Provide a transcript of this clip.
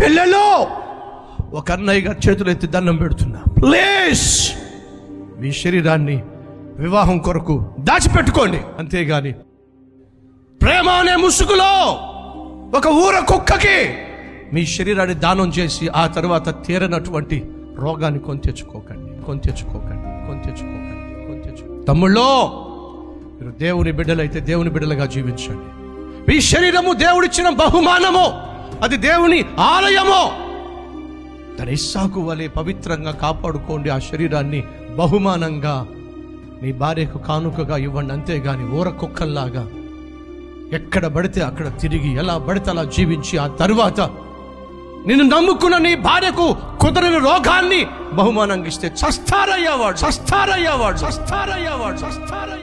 చెల్లెలో! ఒక అన్నయ్యగా చేతులు ఎత్తి దండం పెడుతున్నా. ప్లీజ్! మీ శరీరాన్ని వివాహం కొరకు దాచిపెట్టుకోండి. అంతేగాని ప్రేమ అనే ముసుగులో ఒక ఊర కుక్కకి మీ శరీరాన్ని దానం చేసి ఆ తర్వాత తీరనటువంటి రోగాన్ని కొని తెచ్చుకోకండి. కొని తెచ్చుకోకండి. కొని తెచ్చుకోకండి. కొని తెచ్చుకో తమ్ముళ్ళో! మీరు దేవుని బిడ్డలైతే దేవుని బిడ్డలుగా జీవించండి. మీ శరీరము దేవుడిచ్చిన బహుమానము. అది దేవుని ఆలయము. తన ఇస్సాకు వలె పవిత్రంగా కాపాడుకోండి ఆ శరీరాన్ని బహుమానంగా. నీ భార్యకు కానుకగా ఇవ్వండి అంతేగాని ఊర కుక్కల్లాగా ఎక్కడ పడితే అక్కడ తిరిగి ఎలా పడితే అలా జీవించి ఆ తరువాత నిన్ను నమ్ముకున్న నీ భార్యకు కుదరని రోగాన్ని బహుమానంగా ఇస్తే చస్తారయ్యేవాడు చస్తారయ్యేవాడు చస్తారయ్యేవాడు చస్తారయ్య